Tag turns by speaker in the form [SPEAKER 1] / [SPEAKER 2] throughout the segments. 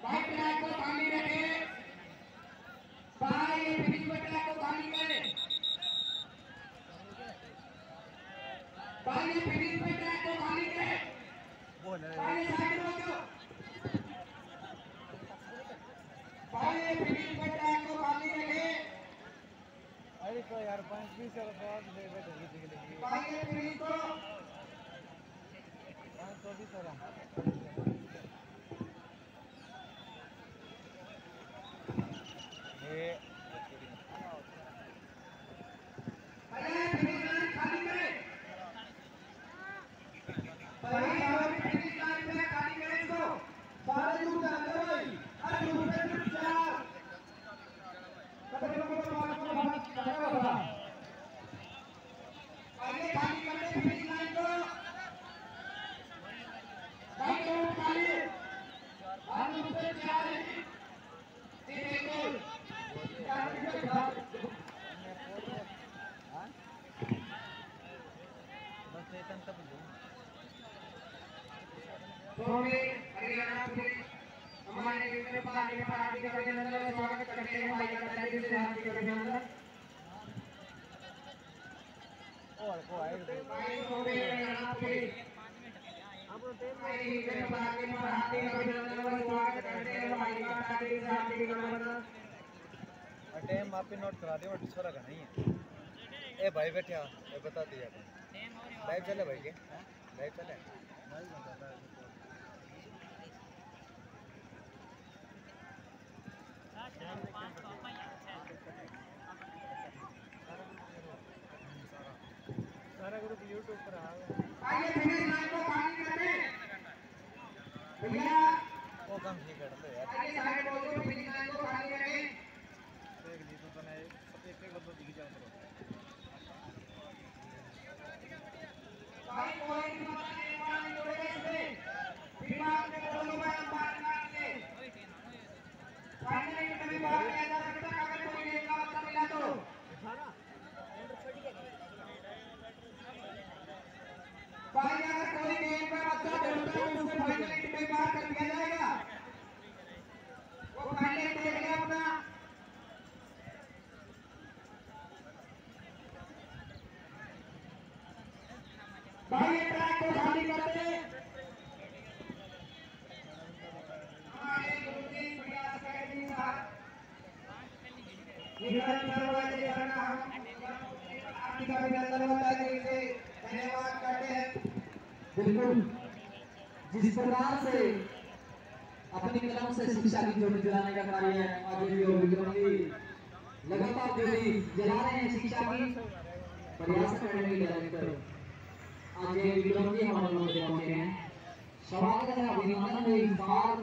[SPEAKER 1] Bike track को खाली रखे ट्रैक को खाली करें बाई फिनिश में ट्रैक को खाली करें
[SPEAKER 2] बाई
[SPEAKER 1] साइड में जाओ बाई फिनिश में ट्रैक को खाली रखे
[SPEAKER 2] अरे तो पाँच बीस और दिख लगी
[SPEAKER 1] बाई फिनिश को
[SPEAKER 2] पाँच सौ बीस
[SPEAKER 1] और में खाली करें करें इसको। सारे दूर जाते भाई अरे दूर पे दूर जाओ कभी कभी तो बात को बात करेगा बड़ा आगे खाली कर दे फिनिश लाइन को भाई तो खाली हम उससे चार तीन एक गोल
[SPEAKER 2] चार विकेट
[SPEAKER 1] खराब
[SPEAKER 2] हाँ बस चेतन तब दो
[SPEAKER 1] तो हरियाणा पुलिस हमारे अभिनंदन स्वागत करते हैं भाई हार्दिक अभिनंदन
[SPEAKER 2] और को
[SPEAKER 1] तो हरियाणा पुलिस अभिनंदन स्वागत करते हैं भाई हार्दिक अभिनंदन
[SPEAKER 2] टाइम आप ही नोट करा दे और छोरा का नहीं है। ए भाई बैठे आओ ये बता दिया। लाइव चले भाई के? लाइव चले सारा ग्रुप यूट्यूब पर आ गया
[SPEAKER 1] फिनिश लाइन को खाली कर भैया
[SPEAKER 2] वो काम ठीक है तो यार।
[SPEAKER 1] आगे साइड बोल फिनिश लाइन को खाली करें
[SPEAKER 2] देख ली तो बनाए सब एक एक बंदा दिख जाओ करो भाई कोई भी मत नहीं
[SPEAKER 1] पानी जोड़ेगा इसमें दिमाग में बोलो भाई बात मारने फाइनल में कभी बात नहीं जा अगर कोई गेम का मतलब ढूंढता है तो उसे फाइनल में बाहर कर दिया जाएगा वो फाइनल देख ले अपना भाई ये ट्रैक को खाली कर दे हमारे गुरुजी प्रयास अकेडमी साहब निरंतर धन्यवाद करते हैं बिल्कुल। जिस प्रकार से अपनी
[SPEAKER 3] कलम
[SPEAKER 1] से शिक्षा की
[SPEAKER 3] ज्योति जलाने का कार्य है आगे भी और विक्रम जी
[SPEAKER 1] जला रहे हैं शिक्षा की, प्रयास
[SPEAKER 3] करने के डायरेक्टर
[SPEAKER 1] आज ये विक्रम
[SPEAKER 3] जी हमारे मध्य पहुँचे
[SPEAKER 1] हैं। स्वागत है, अभिनंदन है इस बार।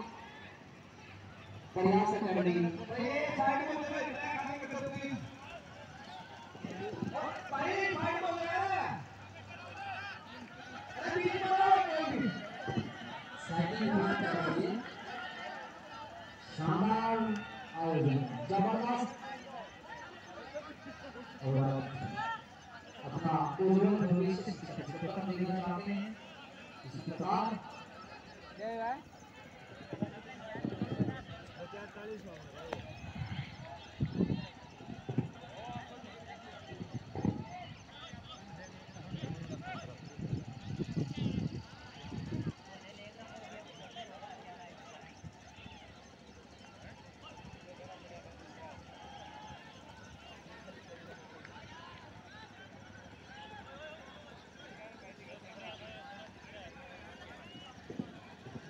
[SPEAKER 1] प्रयास करने ये साइड में बोलो ट्रैक खाली कर दो प्लीज़ भाई साइड में बोलो अरे बीच में बोलो
[SPEAKER 3] साइकिल
[SPEAKER 1] मार कर
[SPEAKER 3] शानदार
[SPEAKER 4] आयोजन
[SPEAKER 1] ज़बरदस्त। और
[SPEAKER 3] अपना उज्जवल भविष्य शिक्षक देखना चाहते हैं। इसी प्रकार।
[SPEAKER 2] है भाई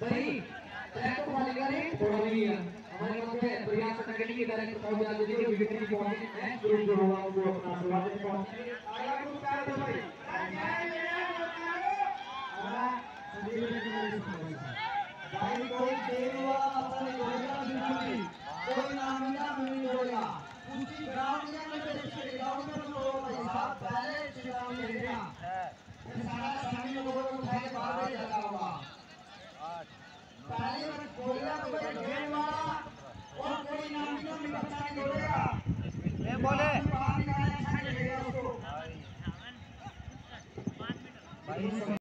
[SPEAKER 3] डायरेक्ट
[SPEAKER 1] वाले तो का रेट थोड़ा
[SPEAKER 3] भी है हमारे पास पे प्रयास करने के लिए डायरेक्ट का जा दीजिए जो विक्ट्री की पॉइंट है, जो जो होगा वो अपना शुरुआत में पहुँच
[SPEAKER 1] आगे को उतार दो भाई। भाई, कोई देने वाला मतलब योजना बिल्कुल नहीं
[SPEAKER 2] कोई
[SPEAKER 1] नामिना नहीं होगा। उसकी ग्राउंड में तो तो ग्राउंड में लोग पैसा पहले चुनाव लेना सारा
[SPEAKER 2] पाणी में कोयला